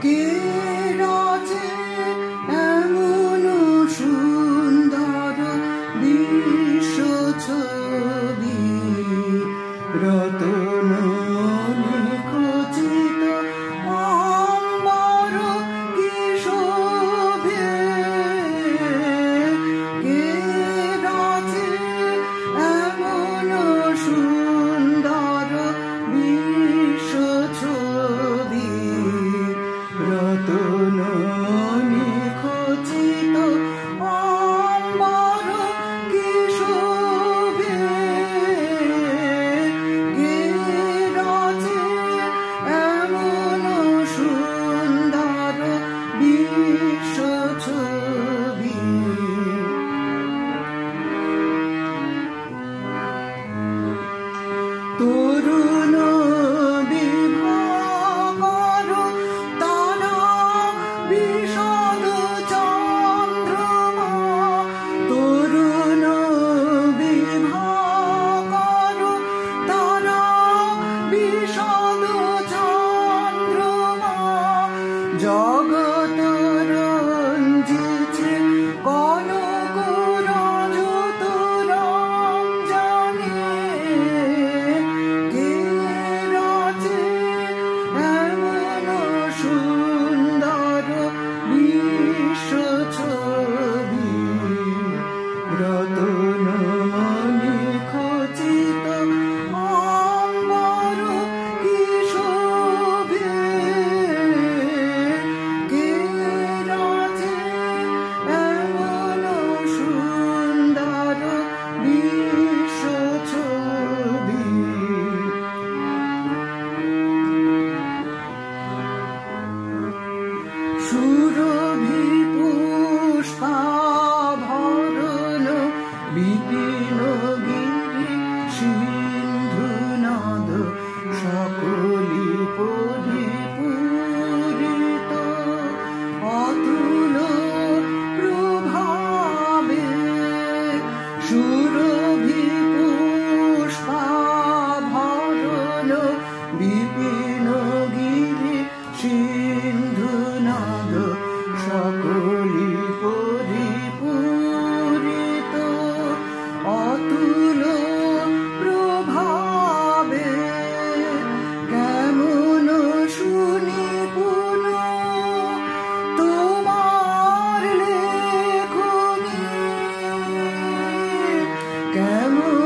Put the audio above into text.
Good. tu Shuru Namu